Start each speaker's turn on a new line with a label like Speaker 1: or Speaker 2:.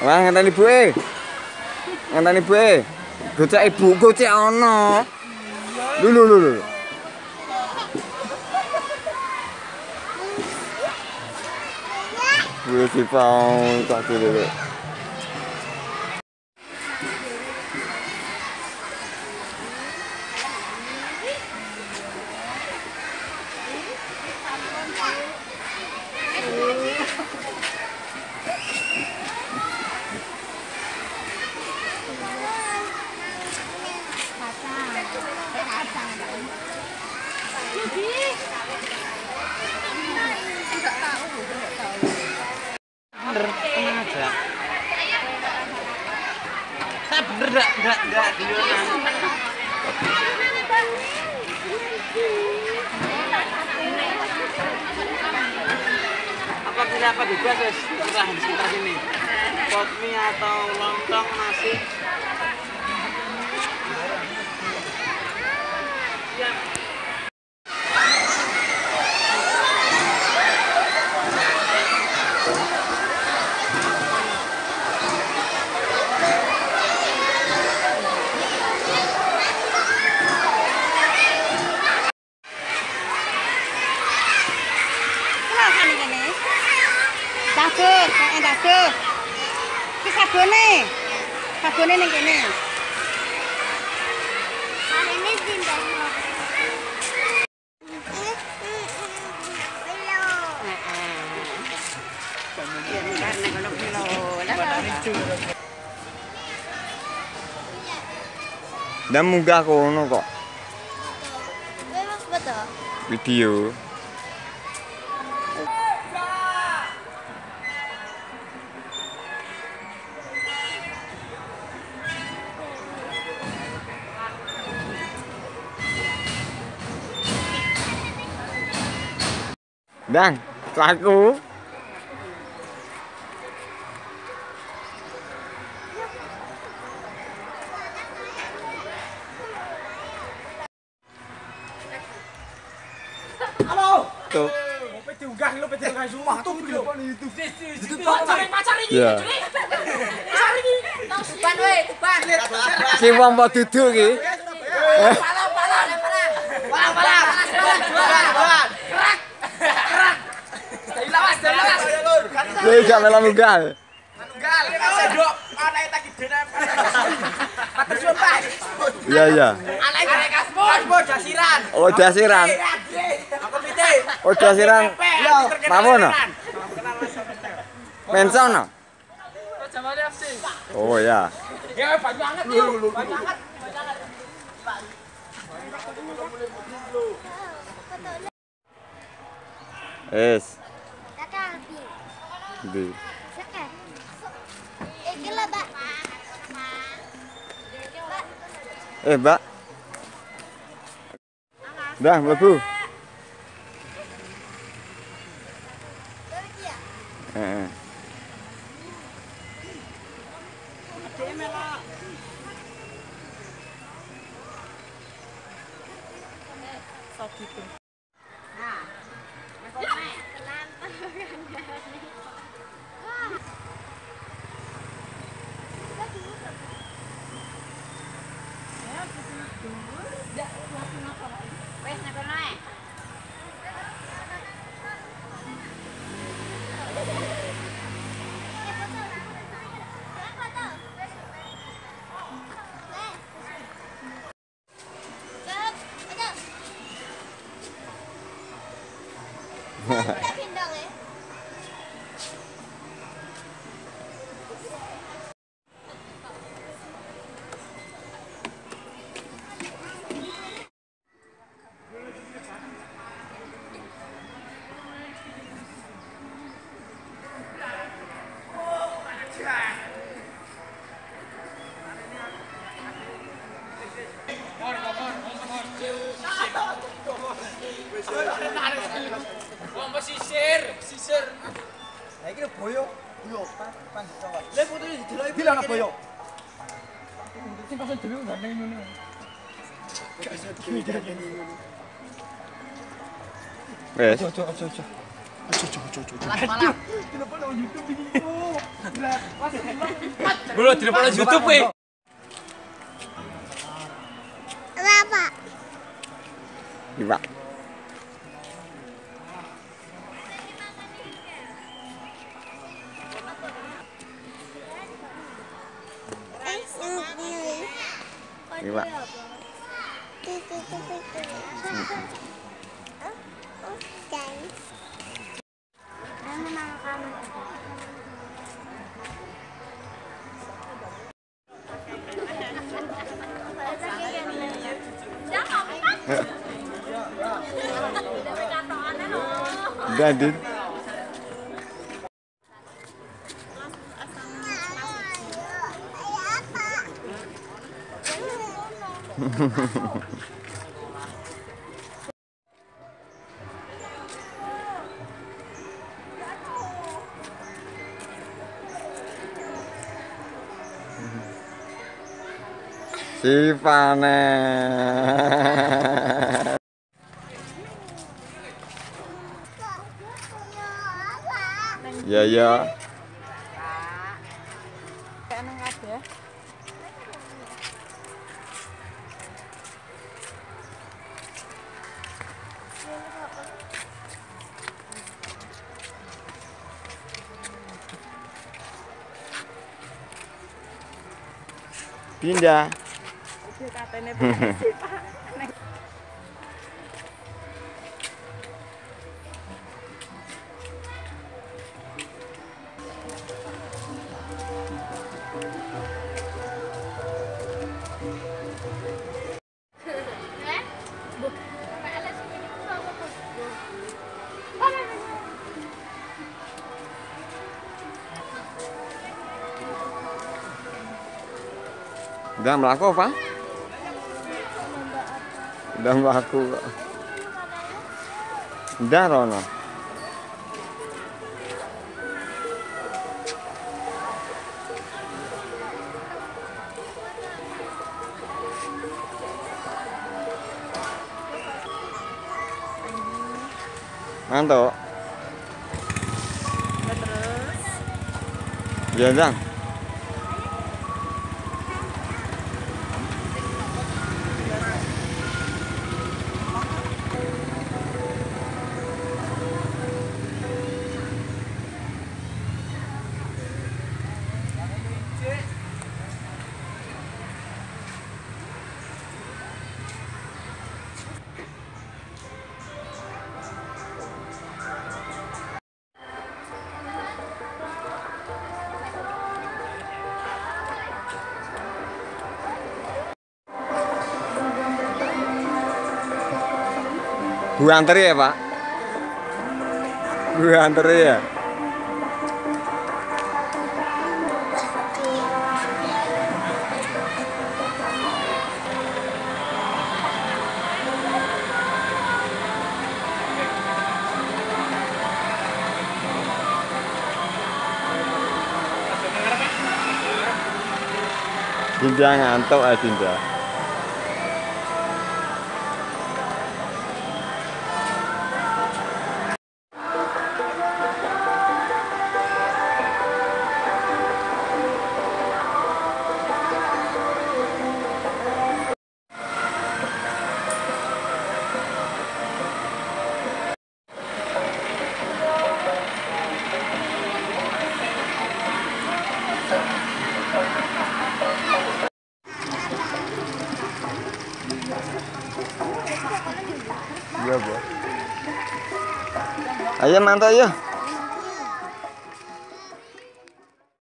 Speaker 1: Wah, ngenteni ibuke. Ngenteni ibuke. Gocek ibu, gocek ana. Lho lho lho. Wis dipau tak dulu.
Speaker 2: Enggak enggak enggak guyonan apa kira apa bebas wes? Terserah di sekitar sini. Pot mie atau lontong nasi
Speaker 3: Daduh, kayak daduh. Ki sabone. Sabone ning kene.
Speaker 4: Ini kilo, lah.
Speaker 1: Dan munggah kono kok
Speaker 4: Memang
Speaker 1: đang laku halo tuh
Speaker 5: diunggah lo pecel kayu rumah tuh gitu itu
Speaker 2: itu pacar ini pacar ini tuban weh tuban
Speaker 1: sing wong mau dudu iki Lha gak melu munggah. Iya iya. Oh dasiran. Oh dasiran.
Speaker 2: Mawon. no?
Speaker 1: Pensiun. no? Oh ya. Es, Kakak api. Sekat. Eh, Mbak. Eh. Dah, mlebu. Heeh. Wes,
Speaker 2: Wong pesisir, pesisir.
Speaker 5: Lah iki boyo, boyo pan pan Lah putu iki delok
Speaker 2: iki ana boyo.
Speaker 5: Sing pas dhewe ngene ngene.
Speaker 1: Wes. Ojo ojo ojo. Ojo ojo ojo ojo. Lah
Speaker 2: malah. Kenapa
Speaker 5: YouTube iki? Lah, pas lu.
Speaker 2: Bro, kenapa lo YouTube?
Speaker 4: Iya,
Speaker 1: Pak. Iya.
Speaker 4: Itu, itu,
Speaker 1: itu. Oh, oh, Pindah. Udah melaku apa? Udah melaku. Udah Rono. Mantap. Iya, Jang. Bu anter ya, Pak? Bu anter ya? Dinda ngantuk ah Dinda. Ayo mantap ya.